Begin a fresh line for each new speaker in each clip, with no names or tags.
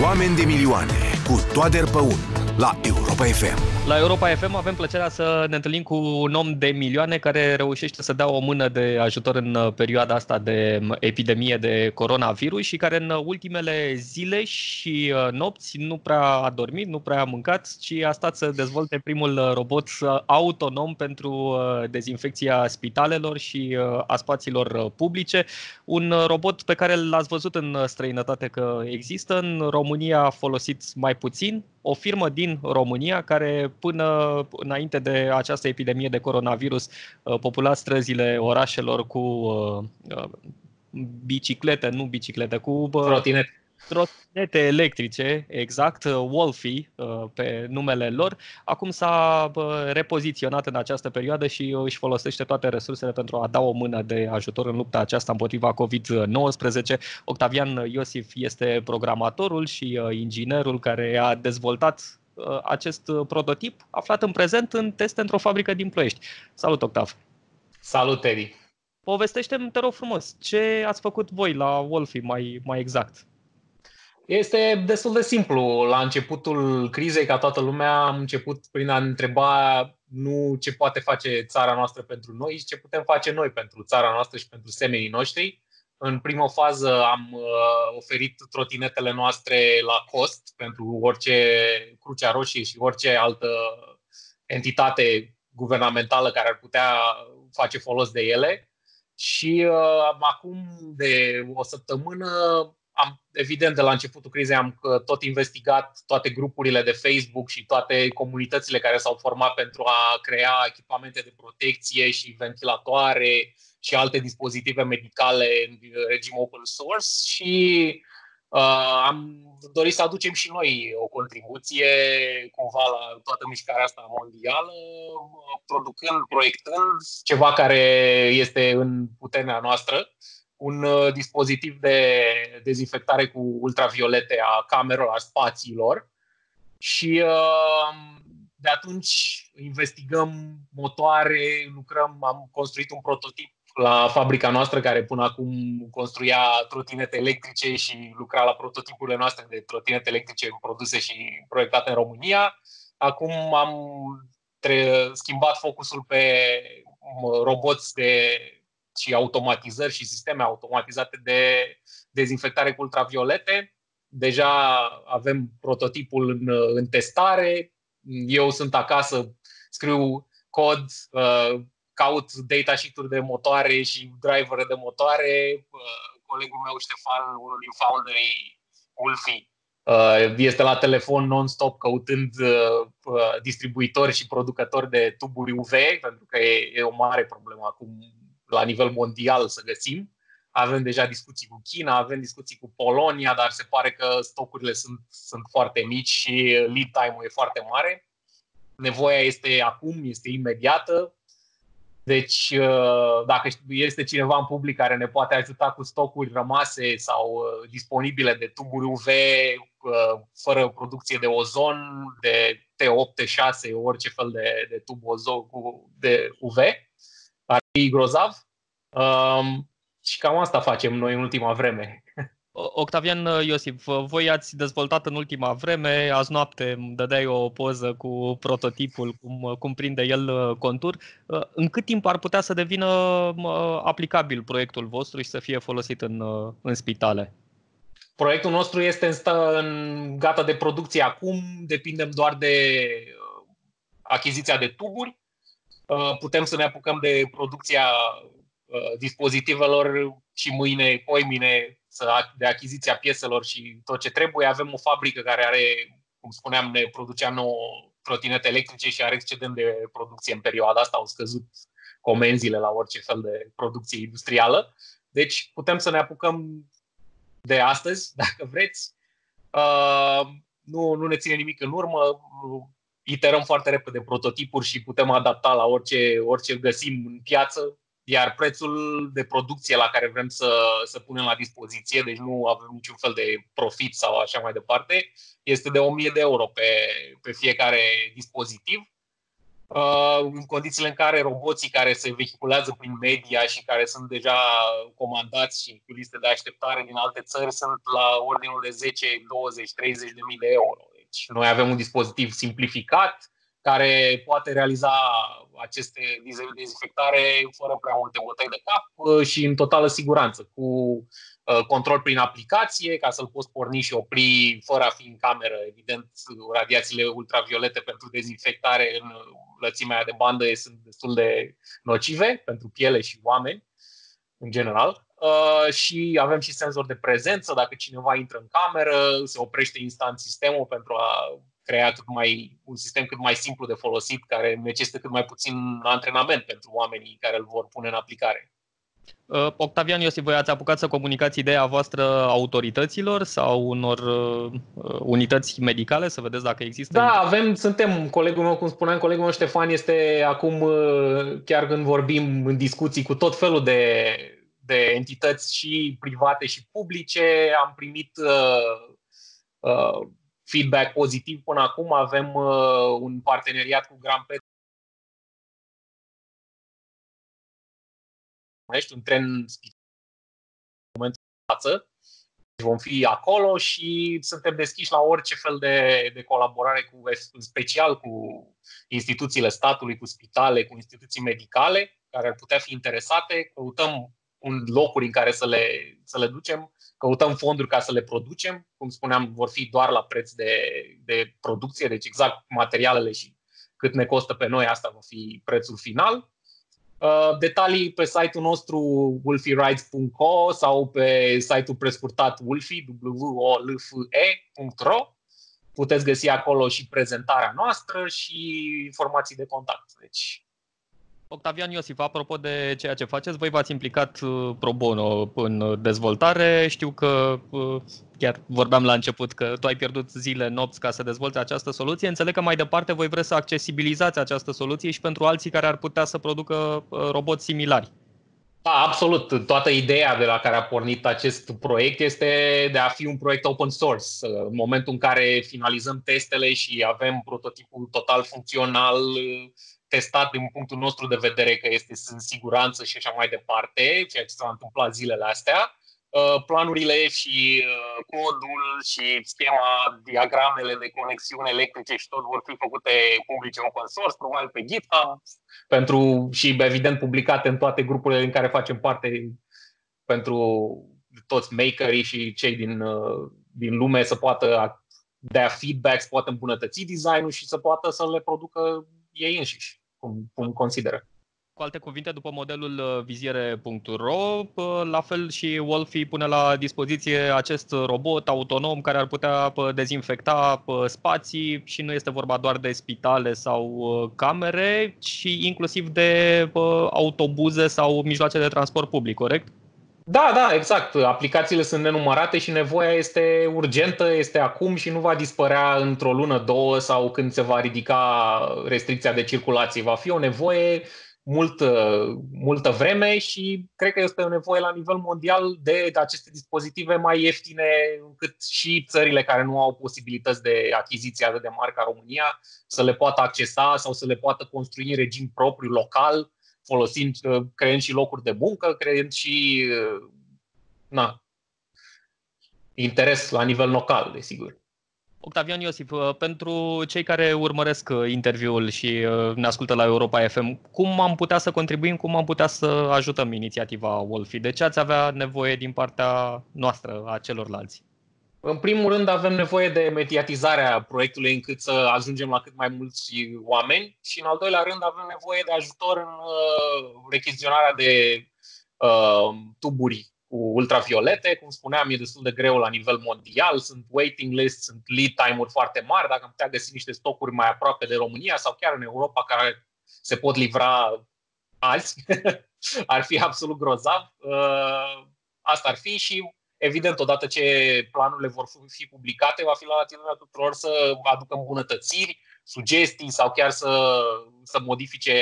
Oameni de milioane cu Toader Păun la Europa FM.
La Europa FM avem plăcerea să ne întâlnim cu un om de milioane care reușește să dea o mână de ajutor în uh, perioada asta de um, epidemie de coronavirus și care în uh, ultimele zile și uh, nopți nu prea a dormit, nu prea a mâncat, ci a stat să dezvolte primul robot autonom pentru dezinfecția spitalelor și a spațiilor publice. Un robot pe care l-ați văzut în străinătate că există, în România a folosit mai puțin, o firmă din România care până înainte de această epidemie de coronavirus uh, popula străzile orașelor cu uh, uh, biciclete, nu biciclete, cu
trotinete
trotinete electrice, exact, Wolfie pe numele lor. Acum s-a repoziționat în această perioadă și își folosește toate resursele pentru a da o mână de ajutor în lupta aceasta împotriva COVID-19. Octavian Iosif este programatorul și inginerul care a dezvoltat acest prototip aflat în prezent în teste într-o fabrică din Ploiești. Salut, Octav!
Salut, Eddie!
Povestește-mi, te rog frumos, ce ați făcut voi la Wolfie mai, mai exact?
Este destul de simplu. La începutul crizei, ca toată lumea, am început prin a întreba nu ce poate face țara noastră pentru noi, ci ce putem face noi pentru țara noastră și pentru semenii noștri. În primă fază am uh, oferit trotinetele noastre la cost pentru orice Crucea Roșie și orice altă entitate guvernamentală care ar putea face folos de ele. Și uh, acum de o săptămână am, evident, de la începutul crizei am uh, tot investigat toate grupurile de Facebook și toate comunitățile care s-au format pentru a crea echipamente de protecție și ventilatoare și alte dispozitive medicale în regim open source și uh, am dorit să aducem și noi o contribuție cumva la toată mișcarea asta mondială, producând, proiectând ceva care este în puterea noastră un uh, dispozitiv de dezinfectare cu ultraviolete a camerelor, a spațiilor și uh, de atunci investigăm motoare, lucrăm, am construit un prototip la fabrica noastră care până acum construia trotinete electrice și lucra la prototipurile noastre de trotinete electrice produse și proiectate în România. Acum am tre- schimbat focusul pe roboți de și automatizări și sisteme automatizate de dezinfectare cu ultraviolete. Deja avem prototipul în, în testare. Eu sunt acasă, scriu cod, uh, caut data sheet de motoare și drivere de motoare. Uh, colegul meu, Ștefan, unul din founderii Ulfi, uh, este la telefon non-stop căutând distribuitori și producători de tuburi UV, pentru că e, e o mare problemă acum la nivel mondial să găsim. Avem deja discuții cu China, avem discuții cu Polonia, dar se pare că stocurile sunt, sunt foarte mici și lead time-ul e foarte mare. Nevoia este acum, este imediată. Deci, uh, dacă este cineva în public care ne poate ajuta cu stocuri rămase sau uh, disponibile de tuburi UV uh, fără producție de ozon, de T8, T6, orice fel de, de tub ozon de UV, ar fi grozav. Um, și cam asta facem noi în ultima vreme.
Octavian uh, Iosif, uh, voi ați dezvoltat în ultima vreme, azi noapte îmi dădeai o poză cu prototipul, cum, uh, cum prinde el contur. În cât timp ar putea să devină aplicabil proiectul vostru și să fie folosit în, în spitale?
Proiectul nostru este în, stă, în gata de producție acum, depindem doar de achiziția de tuburi Uh, putem să ne apucăm de producția uh, dispozitivelor și mâine, poimine, de achiziția pieselor și tot ce trebuie. Avem o fabrică care are, cum spuneam, ne producea nouă trotinete electrice și are excedent de producție în perioada asta. Au scăzut comenzile la orice fel de producție industrială. Deci putem să ne apucăm de astăzi, dacă vreți. Uh, nu, nu ne ține nimic în urmă iterăm foarte repede prototipuri și putem adapta la orice, orice găsim în piață, iar prețul de producție la care vrem să, să punem la dispoziție, deci nu avem niciun fel de profit sau așa mai departe, este de 1000 de euro pe, pe fiecare dispozitiv. Uh, în condițiile în care roboții care se vehiculează prin media și care sunt deja comandați și cu liste de așteptare din alte țări sunt la ordinul de 10, 20, 30 de mii de euro. Deci noi avem un dispozitiv simplificat care poate realiza aceste dezinfectare fără prea multe bătăi de cap uh, și în totală siguranță, cu uh, control prin aplicație, ca să-l poți porni și opri fără a fi în cameră. Evident, radiațiile ultraviolete pentru dezinfectare în lățimea de bandă sunt destul de nocive pentru piele și oameni, în general. Uh, și avem și senzor de prezență. Dacă cineva intră în cameră, se oprește instant sistemul pentru a crea cât mai, un sistem cât mai simplu de folosit, care necesită cât mai puțin antrenament pentru oamenii care îl vor pune în aplicare.
Uh, Octavian Iosif, voi ați apucat să comunicați ideea voastră autorităților sau unor uh, unități medicale, să vedeți dacă există?
Da, avem, suntem, colegul meu, cum spuneam, colegul meu Ștefan este acum, uh, chiar când vorbim în discuții cu tot felul de, de entități și private și publice, am primit uh, uh, feedback pozitiv până acum. Avem uh, un parteneriat cu Grand Pet un tren în momentul de față. Vom fi acolo și suntem deschiși la orice fel de, de colaborare, cu, în special cu instituțiile statului, cu spitale, cu instituții medicale care ar putea fi interesate. Căutăm un locuri în care să le, să le ducem, căutăm fonduri ca să le producem. Cum spuneam, vor fi doar la preț de, de producție, deci exact materialele și cât ne costă pe noi, asta va fi prețul final. Uh, detalii pe site-ul nostru wolfyrides.co sau pe site-ul prescurtat wolfy, w-o-l-f-e.ro. Puteți găsi acolo și prezentarea noastră și informații de contact. Deci
Octavian Iosif, apropo de ceea ce faceți, voi v-ați implicat uh, pro bono în dezvoltare. Știu că uh, chiar vorbeam la început că tu ai pierdut zile, nopți ca să dezvolți această soluție. Înțeleg că mai departe voi vreți să accesibilizați această soluție și pentru alții care ar putea să producă uh, roboți similari.
Da, absolut. Toată ideea de la care a pornit acest proiect este de a fi un proiect open source. În momentul în care finalizăm testele și avem prototipul total funcțional, testat din punctul nostru de vedere că este în siguranță și așa mai departe, ceea ce s-a întâmplat zilele astea. Uh, planurile și uh, codul și schema, diagramele de conexiune electrice și tot vor fi făcute publice open source, probabil pe GitHub, pentru, și evident publicate în toate grupurile în care facem parte pentru toți makerii și cei din, uh, din lume să poată dea feedback, să poată îmbunătăți designul și să poată să le producă ei înșiși cum, cum consideră.
Cu alte cuvinte, după modelul uh, viziere.ro, uh, la fel și Wolfie pune la dispoziție acest robot autonom care ar putea uh, dezinfecta spații și nu este vorba doar de spitale sau camere, ci inclusiv de autobuze sau mijloace de transport public, corect?
Da, da, exact. Aplicațiile sunt nenumărate și nevoia este urgentă, este acum și nu va dispărea într-o lună, două sau când se va ridica restricția de circulație. Va fi o nevoie multă, multă vreme și cred că este o nevoie la nivel mondial de aceste dispozitive mai ieftine încât și țările care nu au posibilități de achiziție atât de mari ca România să le poată accesa sau să le poată construi în regim propriu, local, folosind, uh, creând și locuri de muncă, creând și uh, na, interes la nivel local, desigur.
Octavian Iosif, uh, pentru cei care urmăresc interviul și ne ascultă la Europa FM, cum am putea să contribuim, cum am putea să ajutăm inițiativa Wolfie? De ce ați avea nevoie din partea noastră, a celorlalți?
În primul rând avem nevoie de mediatizarea proiectului încât să ajungem la cât mai mulți oameni și în al doilea rând avem nevoie de ajutor în uh, rechiziționarea de uh, tuburi cu ultraviolete. Cum spuneam, e destul de greu la nivel mondial, sunt waiting lists, sunt lead time-uri foarte mari. Dacă am putea găsi niște stocuri mai aproape de România sau chiar în Europa care se pot livra azi, ar fi absolut grozav. Uh, asta ar fi și Evident, odată ce planurile vor fi publicate, va fi la latitudinea tuturor să aducă îmbunătățiri, sugestii sau chiar să, să modifice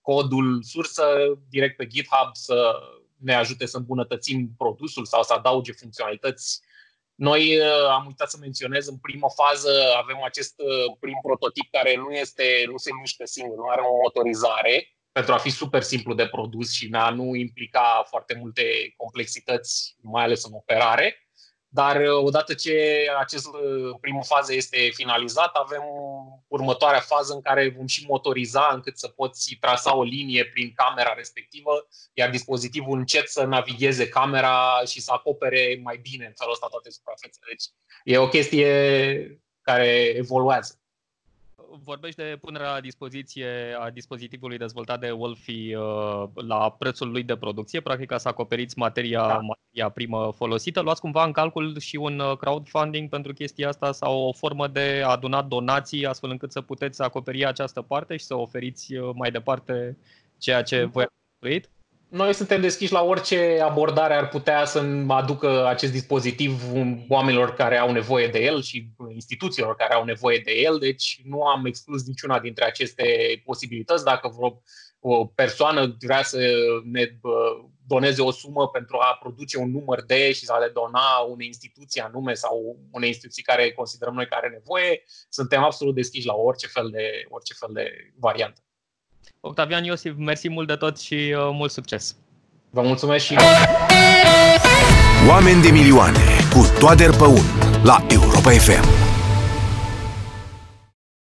codul sursă direct pe GitHub să ne ajute să îmbunătățim produsul sau să adauge funcționalități. Noi am uitat să menționez, în prima fază avem acest prim prototip care nu, este, nu se mișcă singur, nu are o motorizare, pentru a fi super simplu de produs și a nu implica foarte multe complexități, mai ales în operare. Dar uh, odată ce acest uh, primul fază este finalizat, avem următoarea fază în care vom și motoriza încât să poți trasa o linie prin camera respectivă, iar dispozitivul încet să navigheze camera și să acopere mai bine în felul ăsta toate suprafețele. Deci e o chestie care evoluează
vorbești de punerea la dispoziție a dispozitivului dezvoltat de Wolfie uh, la prețul lui de producție, practic ca să acoperiți materia, da. materia primă folosită. Luați cumva în calcul și un uh, crowdfunding pentru chestia asta sau o formă de a aduna donații astfel încât să puteți acoperi această parte și să oferiți uh, mai departe ceea ce voi ați construit?
Noi suntem deschiși la orice abordare ar putea să aducă acest dispozitiv oamenilor care au nevoie de el și instituțiilor care au nevoie de el, deci nu am exclus niciuna dintre aceste posibilități. Dacă vreo o persoană vrea să ne doneze o sumă pentru a produce un număr de și să le dona unei instituții anume sau unei instituții care considerăm noi că are nevoie, suntem absolut deschiși la orice fel de, orice fel de variantă.
Octavian Iosif, mersi mult de tot și uh, mult succes!
Vă mulțumesc și
Oameni de milioane cu Toader Păun la Europa FM.